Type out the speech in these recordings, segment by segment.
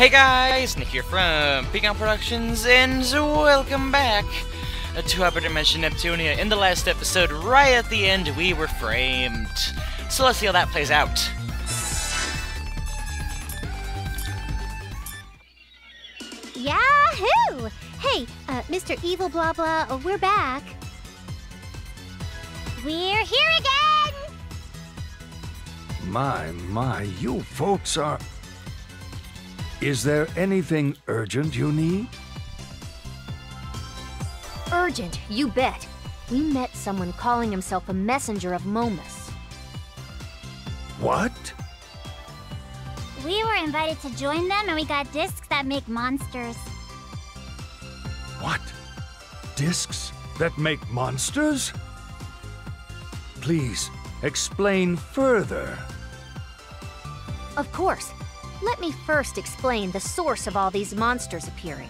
Hey guys, Nick here from Pecan Productions, and welcome back to Hyperdimension Neptunia. In the last episode, right at the end, we were framed. So let's see how that plays out. Yahoo! Hey, uh, Mr. Evil Blah Blah, we're back. We're here again! My, my, you folks are... Is there anything urgent you need? Urgent, you bet. We met someone calling himself a messenger of Momus. What? We were invited to join them and we got discs that make monsters. What? Discs that make monsters? Please, explain further. Of course. Let me first explain the source of all these monsters appearing.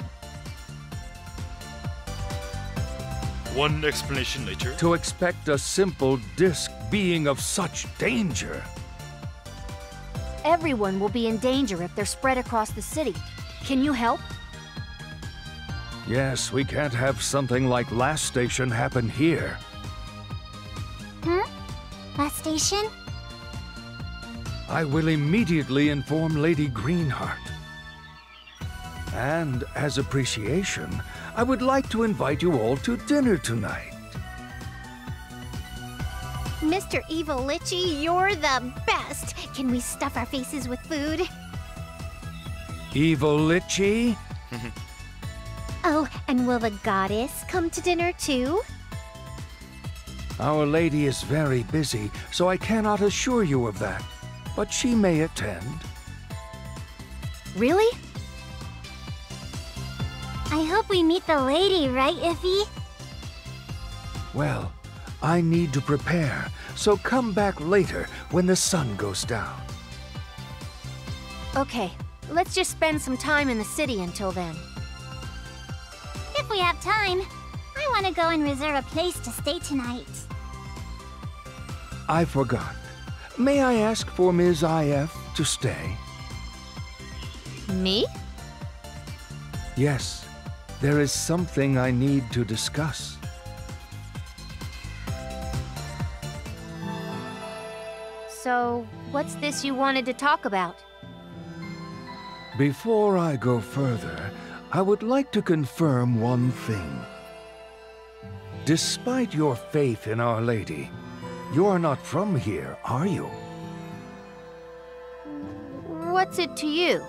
One explanation later. To expect a simple disc being of such danger. Everyone will be in danger if they're spread across the city. Can you help? Yes, we can't have something like Lastation happen here. Hmm? Lastation? I will immediately inform Lady Greenheart. And as appreciation, I would like to invite you all to dinner tonight. Mr. Evil Litchi, you're the best. Can we stuff our faces with food? Evil Litchi? Oh, and will the goddess come to dinner too? Our lady is very busy, so I cannot assure you of that. But she may attend. Really? I hope we meet the lady, right, Iffy? Well, I need to prepare, so come back later when the sun goes down. Okay, let's just spend some time in the city until then. If we have time. I want to go and reserve a place to stay tonight. I forgot. May I ask for Ms. IF to stay? Me? Yes, there is something I need to discuss. So, what's this you wanted to talk about? Before I go further, I would like to confirm one thing. Despite your faith in Our Lady, you are not from here, are you? What's it to you?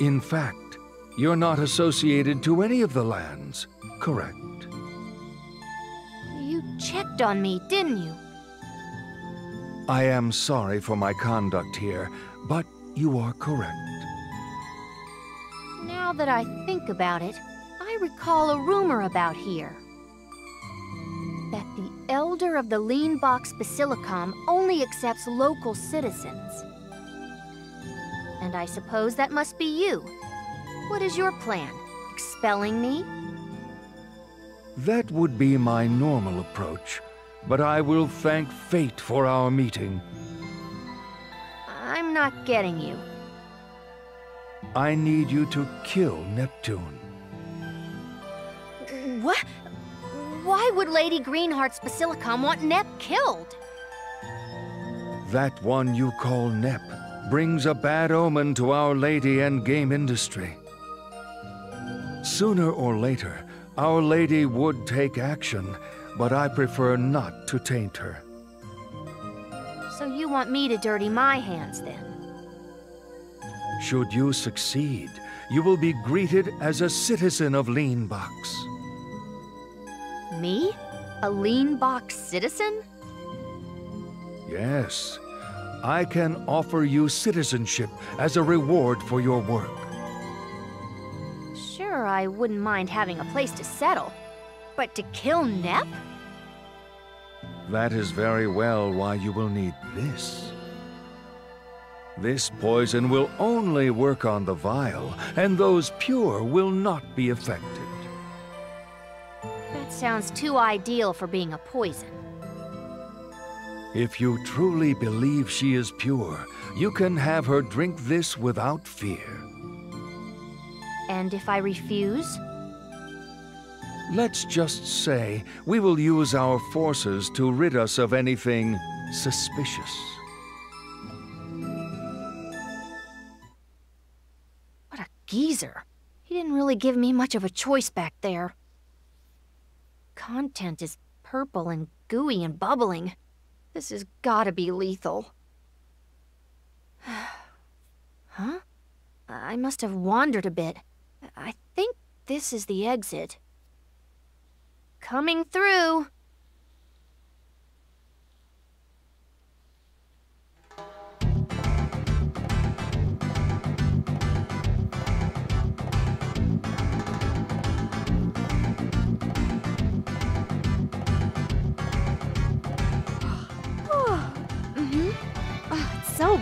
In fact, you're not associated to any of the lands, correct? You checked on me, didn't you? I am sorry for my conduct here, but you are correct. Now that I think about it, I recall a rumor about here. Elder of the Leanbox Basilicom only accepts local citizens. And I suppose that must be you. What is your plan? Expelling me? That would be my normal approach, but I will thank fate for our meeting. I'm not getting you. I need you to kill Neptune. What? Why would Lady Greenheart's Basilicom want Nep killed? That one you call Nep brings a bad omen to Our Lady and game industry. Sooner or later, Our Lady would take action, but I prefer not to taint her. So you want me to dirty my hands then? Should you succeed, you will be greeted as a citizen of Leanbox. Me? A Leanbox citizen? Yes, I can offer you citizenship as a reward for your work. Sure, I wouldn't mind having a place to settle. But to kill Nep? That is very well why you will need this. This poison will only work on the vile, and those pure will not be affected. That sounds too ideal for being a poison. If you truly believe she is pure, you can have her drink this without fear. And if I refuse? Let's just say we will use our forces to rid us of anything suspicious. What a geezer. He didn't really give me much of a choice back there. Content is purple and gooey and bubbling. This has gotta be lethal. huh? I must have wandered a bit. I think this is the exit. Coming through.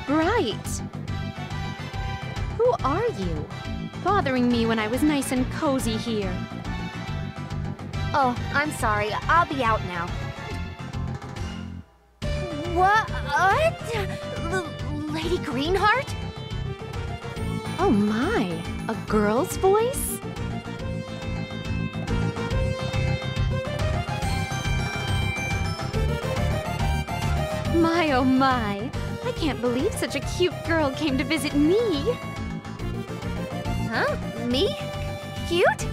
Bright. Who are you? Bothering me when I was nice and cozy here. Oh, I'm sorry. I'll be out now. What? L Lady Greenheart? Oh my, a girl's voice? My oh my, can't believe such a cute girl came to visit me. Huh? Me? Cute?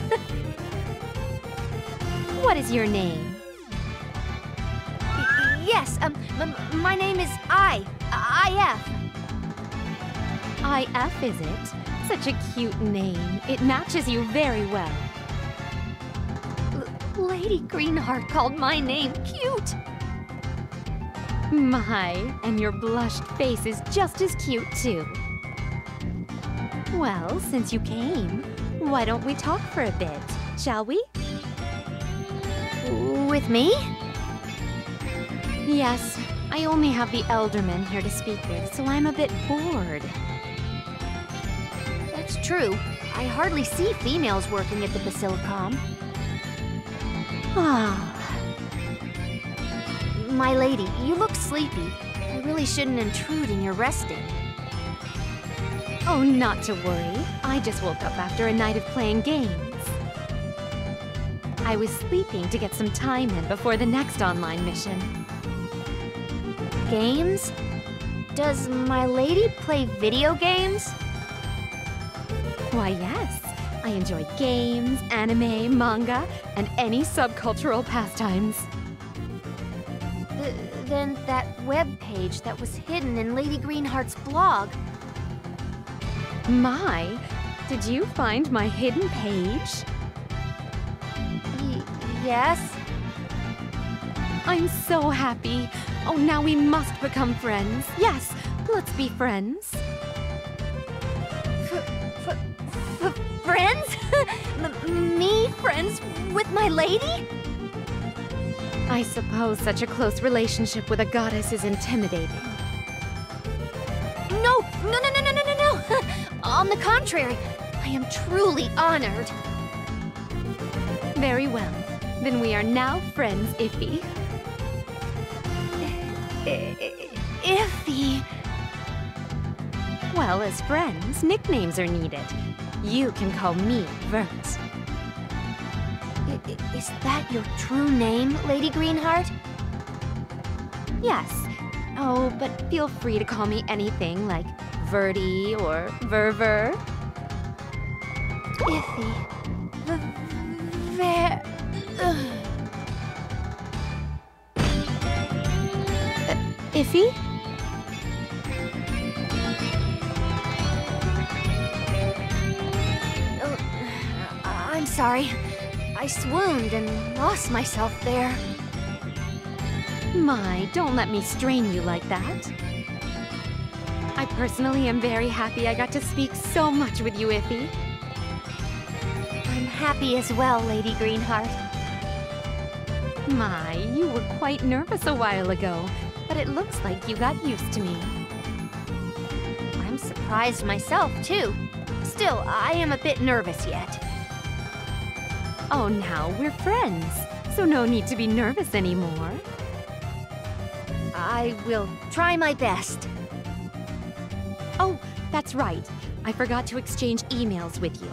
What is your name? Yes, um, my name is I. IF. IF, is it? Such a cute name. It matches you very well. L- Lady Greenheart called my name cute. My, and your blushed face is just as cute too. Well, since you came, why don't we talk for a bit, shall we? With me? Yes, I only have the Elderman here to speak with, so I'm a bit bored. That's true. I hardly see females working at the Basilicom. Ah, My lady, you look sleepy. I really shouldn't intrude in your resting. oh, not to worry. I just woke up after a night of playing games. I was sleeping to get some time in before the next online mission. Games? Does my lady play video games? Why, yes. I enjoy games, anime, manga, and any subcultural pastimes. That web page that was hidden in Lady Greenheart's blog. My, did you find my hidden page? Y- yes? I'm so happy. Oh, now we must become friends. Yes, let's be friends. F- friends? Me friends with my lady? I suppose such a close relationship with a goddess is intimidating. No, no, no, no, no, no, no, no. On the contrary, I am truly honored. Very well. Then we are now friends, Iffy. I- I- Iffy. Well, as friends, nicknames are needed. You can call me Vert. Is that your true name, Lady Greenheart? Yes. Oh, but feel free to call me anything like Verdi or Verver. Iffy. V- Ver. Ugh. Iffy? Uh, I'm sorry. I swooned and lost myself there. My, don't let me strain you like that. I personally am very happy I got to speak so much with you, Iffy. I'm happy as well, Lady Greenheart. My, you were quite nervous a while ago, but it looks like you got used to me. I'm surprised myself, too. Still, I am a bit nervous yet. Oh, now we're friends, so no need to be nervous anymore. I will try my best. Oh, that's right. I forgot to exchange emails with you.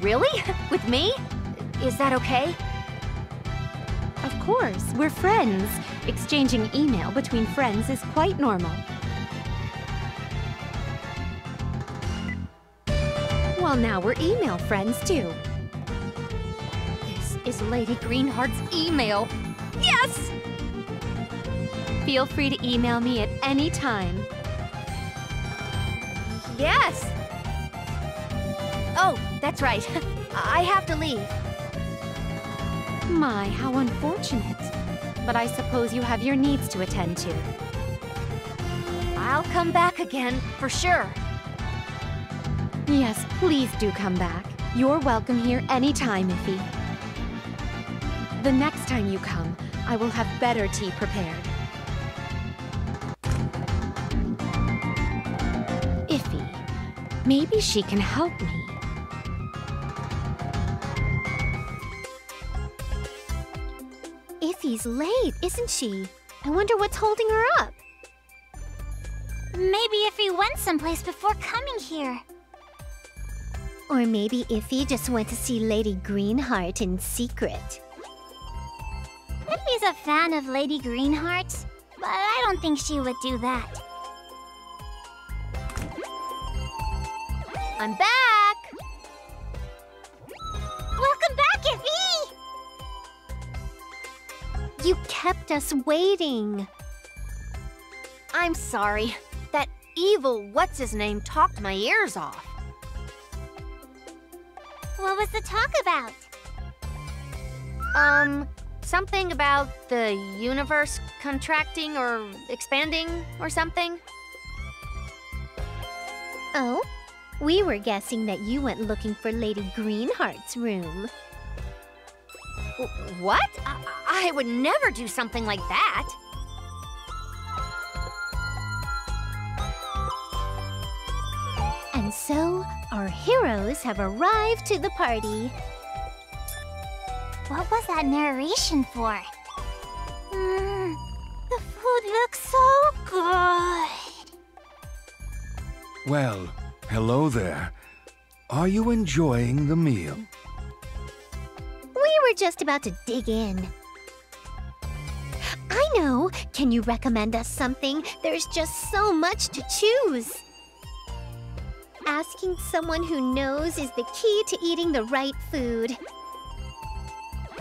Really? With me? Is that okay? Of course, we're friends. Exchanging email between friends is quite normal. Well, now we're email friends too. This is Lady Greenheart's email. Yes! Feel free to email me at any time. Yes! Oh, that's right. I have to leave. My, how unfortunate. But I suppose you have your needs to attend to. I'll come back again, for sure. Yes, please do come back. You're welcome here anytime, Iffy. The next time you come, I will have better tea prepared. Iffy, maybe she can help me. Iffy's late, isn't she? I wonder what's holding her up. Maybe Iffy went someplace before coming here. Or maybe Iffy just went to see Lady Greenheart in secret. Iffy's a fan of Lady Greenheart, but I don't think she would do that. I'm back! Welcome back, Iffy! You kept us waiting. I'm sorry. That evil what's-his-name talked my ears off. What was the talk about? Um, something about the universe contracting or expanding or something? Oh? We were guessing that you went looking for Lady Greenheart's room. W- what? I, I would never do something like that. And so, our heroes have arrived to the party. What was that narration for? Mmm, the food looks so good. Well, hello there. Are you enjoying the meal? We were just about to dig in. I know! Can you recommend us something? There's just so much to choose. Asking someone who knows is the key to eating the right food.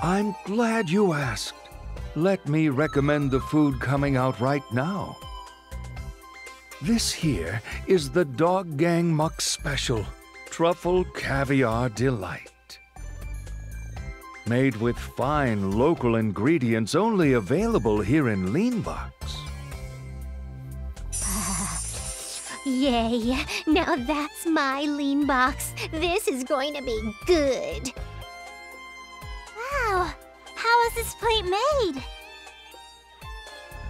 I'm glad you asked. Let me recommend the food coming out right now. This here is the Dog Gang Muck Special Truffle Caviar Delight. Made with fine local ingredients only available here in Leanbox. Yay! Now that's my Leanbox. This is going to be good. Wow, how is this plate made?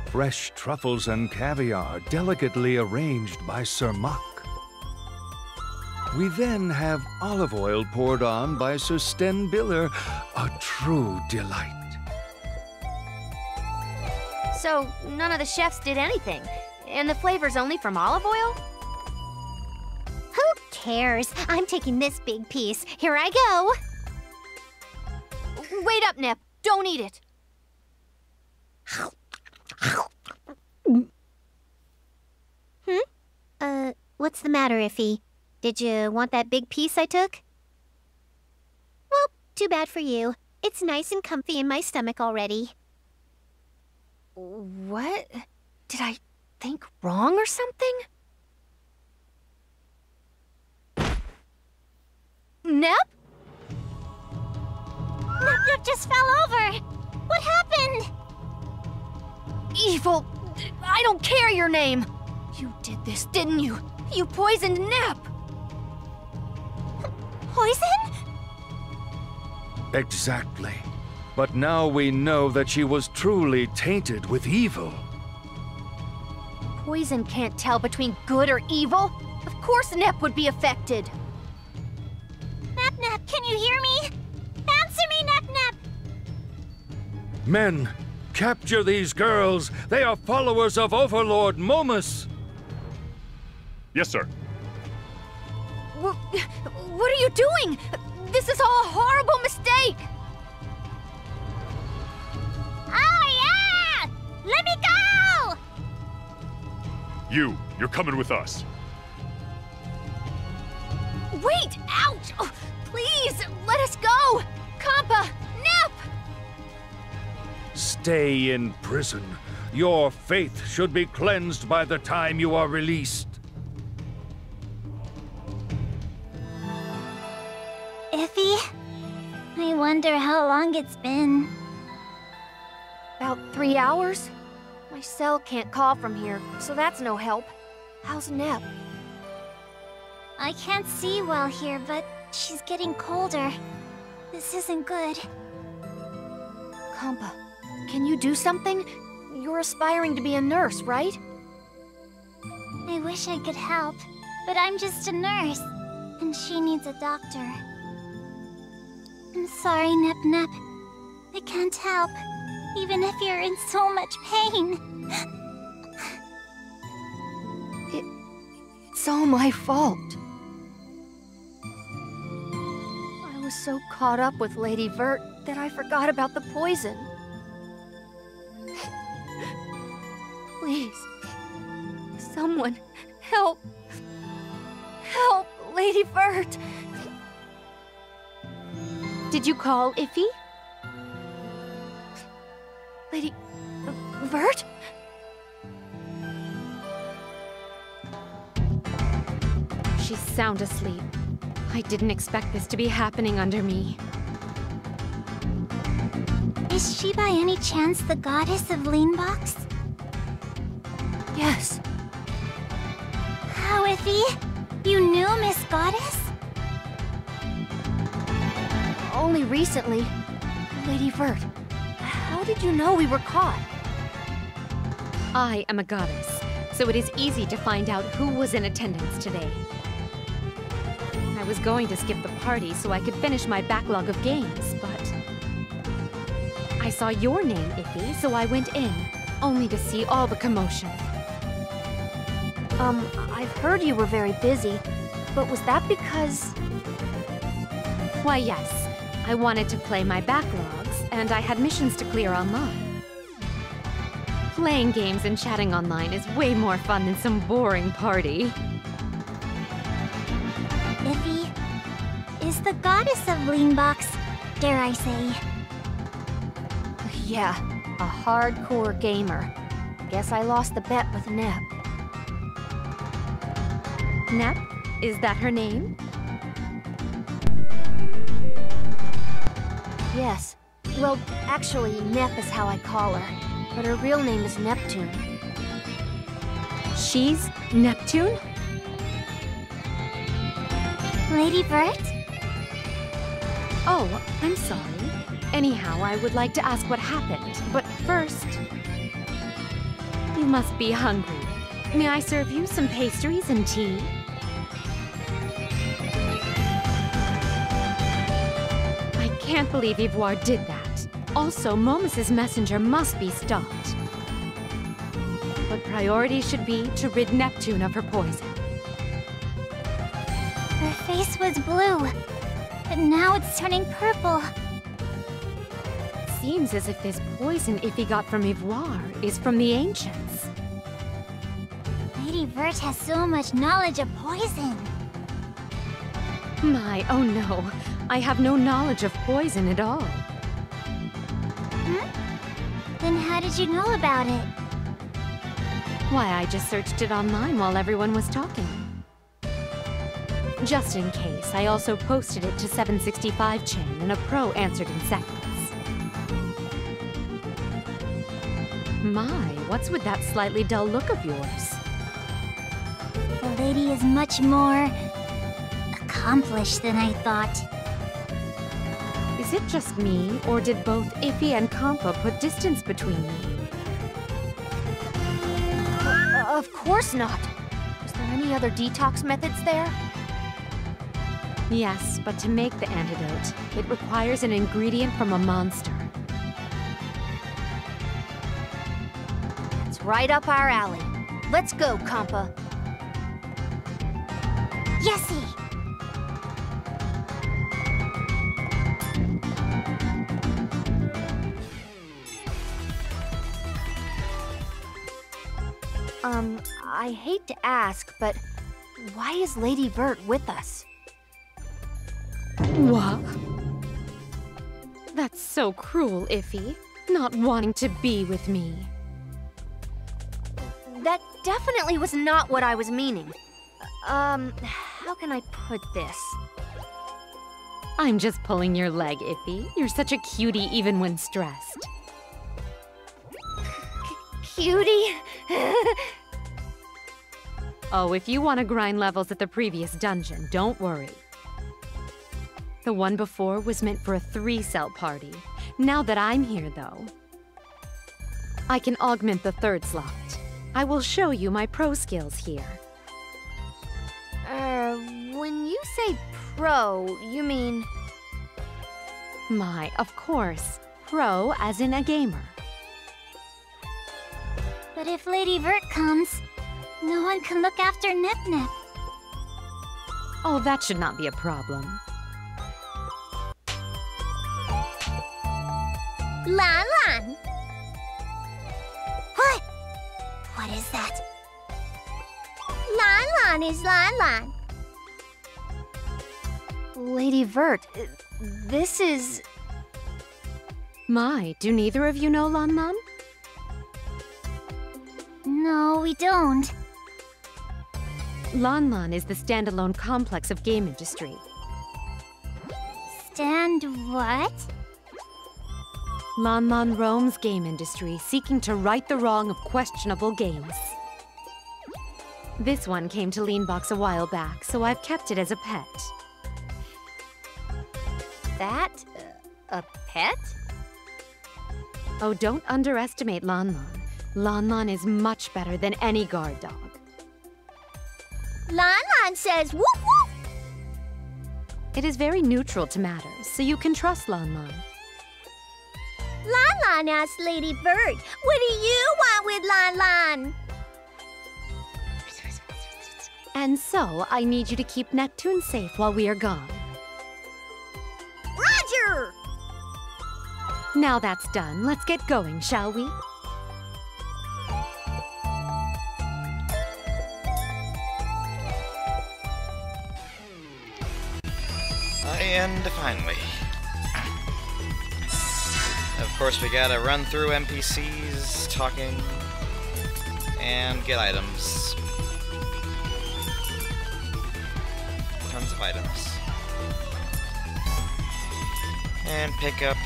Fresh truffles and caviar delicately arranged by Sir Muck. We then have olive oil poured on by Sir Sten Biller, a true delight. So, none of the chefs did anything. And the flavor's only from olive oil? Who cares? I'm taking this big piece. Here I go. Wait up, Nip. Don't eat it. Hmm? Uh, what's the matter, Iffy? Did you want that big piece I took? Well, too bad for you. It's nice and comfy in my stomach already. What? Did I think wrong or something? Nip? Nip Nip just fell over. What happened? Evil. I don't care your name. You did this, didn't you? You poisoned Nip. Poison? Exactly. But now we know that she was truly tainted with evil. Poison can't tell between good or evil. Of course Nep would be affected. Nap Nap, can you hear me? Answer me, Nap Nap! Men, Capture these girls. They are followers of Overlord Momus. Yes, sir. What, what are you doing? This is all a horrible mistake! Oh, yeah! Let me go! You, you're coming with us. Wait! Ouch! Oh, please, let us go! Compa! Nep! Stay in prison. Your faith should be cleansed by the time you are released. Iffy, I wonder how long it's been. About three hours? My cell can't call from here, so that's no help. How's Nep? I can't see well here, but she's getting colder. This isn't good. Compa, can you do something? You're aspiring to be a nurse, right? I wish I could help, but I'm just a nurse, and she needs a doctor. I'm sorry, Nep Nep. I can't help, even if you're in so much pain. It, it's all my fault. I was so caught up with Lady Vert that I forgot about the poison. Please, someone, help! Help, Lady Vert! Did you call Iffy? Lady... Vert? She's sound asleep. I didn't expect this to be happening under me. Is she by any chance the goddess of Leanbox? Yes. How, Iffy? You knew Miss Goddess? Only recently. Lady Vert, how did you know we were caught? I am a goddess, so it is easy to find out who was in attendance today. I was going to skip the party so I could finish my backlog of games, but... I saw your name, Iffy, so I went in, only to see all the commotion. Um, I've heard you were very busy, but was that because... Why, yes. I wanted to play my backlogs, and I had missions to clear online. Playing games and chatting online is way more fun than some boring party. Iffy is the goddess of Leanbox, dare I say. Yeah, a hardcore gamer. Guess I lost the bet with Nep. Nep? Is that her name? Yes. Well, actually, Nep is how I call her. But her real name is Neptune. She's Neptune? Lady Vert? Oh, I'm sorry. Anyhow, I would like to ask what happened, but first... You must be hungry. May I serve you some pastries and tea? I can't believe Yvoire did that. Also, Momus's messenger must be stopped. But priority should be to rid Neptune of her poison. Her face was blue, but now it's turning purple. Seems as if this poison Iffy got from Yvoire is from the ancients. Lady Vert has so much knowledge of poison. My, oh no. I have no knowledge of poison at all. Then how did you know about it? Why, I just searched it online while everyone was talking. Just in case, I also posted it to 765 Chan and a pro answered in seconds. My, what's with that slightly dull look of yours? The lady is much more... accomplished than I thought. Is it just me, or did both Iffy and Compa put distance between me? Uh, of course not. Is there any other detox methods there? Yes, but to make the antidote, it requires an ingredient from a monster. It's right up our alley. Let's go, Compa. Yesy! Um, I hate to ask, but why is Lady Vert with us? What? That's so cruel, Iffy. Not wanting to be with me. That definitely was not what I was meaning. Um, how can I put this? I'm just pulling your leg, Iffy. You're such a cutie even when stressed. Cutie? Oh, if you want to grind levels at the previous dungeon, don't worry. The one before was meant for a three-cell party. Now that I'm here, though, I can augment the third slot. I will show you my pro skills here. uh, when you say pro, you mean... My, of course, pro as in a gamer. But if Lady Vert comes, no one can look after Nip Nip. Oh, that should not be a problem. Lan Lan! What? What is that? Lan Lan is Lan Lan. Lady Vert, this is... My, do neither of you know Lan Lan? No, we don't. Lan Lan is the standalone complex of game industry. Stand what? Lan Lan roams game industry, seeking to right the wrong of questionable games. This one came to Leanbox a while back, so I've kept it as a pet. that... uh, a pet? Oh, don't underestimate Lan Lan. Lan Lan is much better than any guard dog. Lan Lan says woof woof. It is very neutral to matters, so you can trust Lan Lan. Lan Lan asked Lady Bird, what do you want with Lan Lan? And so, I need you to keep Neptune safe while we are gone. Roger! Now that's done, let's get going, shall we? And finally. Of course, we gotta run through NPCs, talking, and get items. Tons of items. And pick up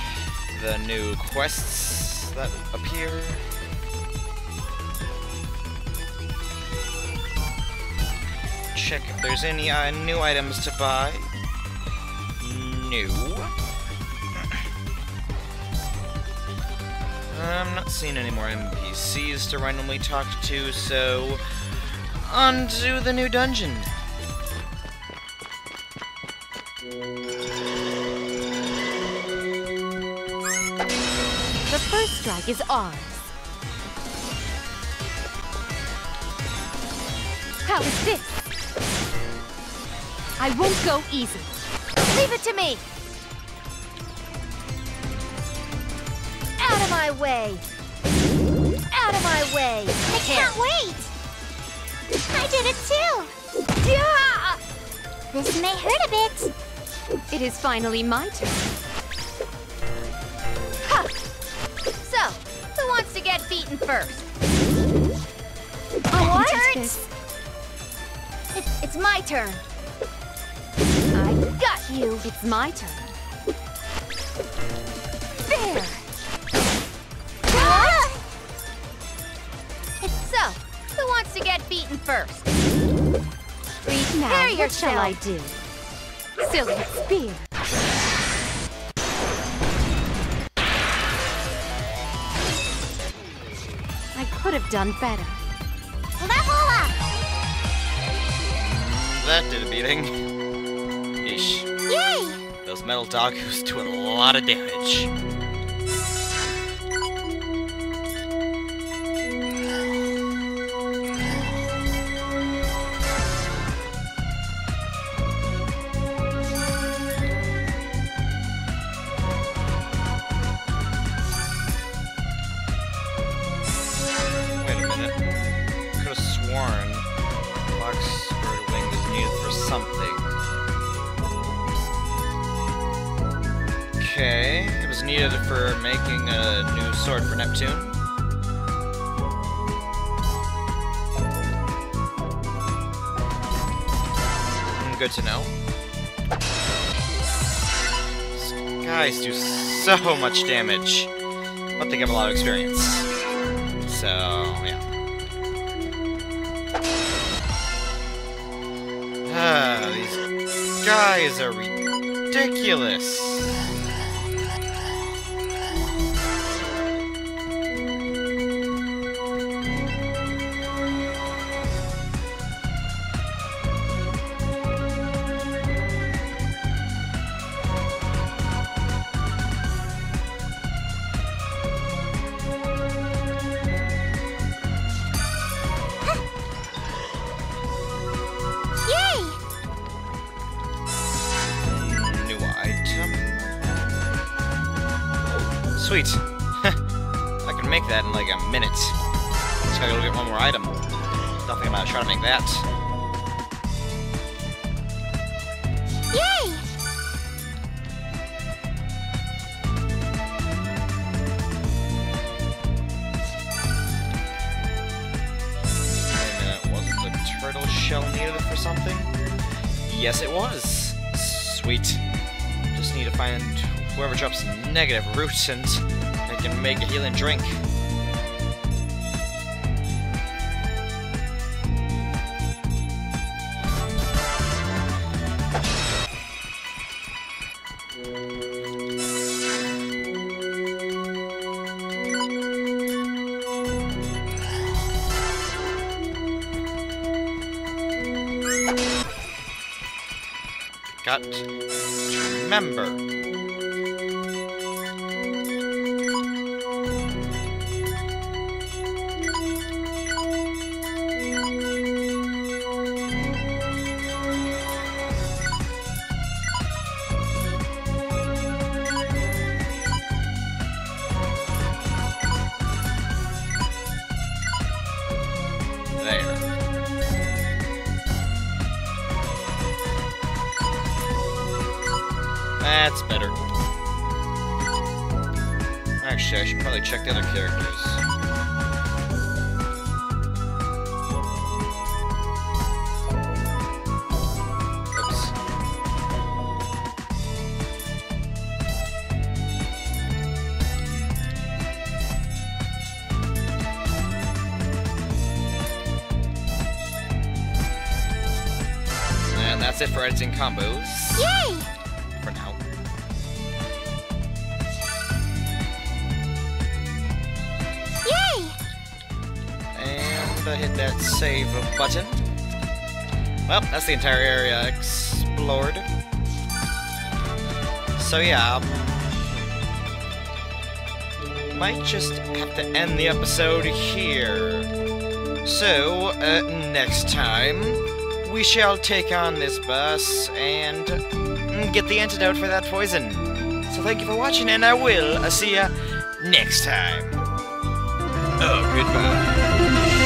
the new quests that appear. Check if there's any uh, new items to buy. No. I'm not seeing any more NPCs to randomly talk to, so on to the new dungeon. The first strike is ours. How is this? I won't go easy. Leave it to me! Out of my way! Out of my way! I can't wait! I did it too! Yeah! This may hurt a bit. It is finally my turn. Ha! So, who wants to get beaten first? I What? can take this. It's, it's my turn. I got you. It's my turn. There. Ah! So, who wants to get beaten first? Now, Prepare what shall I do? Silver spear. I could have done better. Level up! That did a beating. Yeesh. Yay! Those metal doggos do a lot of damage. So much damage, but they give a lot of experience. So, yeah. Ah, these guys are ridiculous. Yes, it was. Sweet. Just need to find whoever drops negative roots and I can make a healing drink. Remember. Probably check the other characters. And that's it for editing combos. Hit that save button. Well, that's the entire area explored. So yeah, um, might just have to end the episode here. So, uh, next time, we shall take on this boss and mm, get the antidote for that poison. So thank you for watching, and I will uh, see ya next time. Oh, goodbye.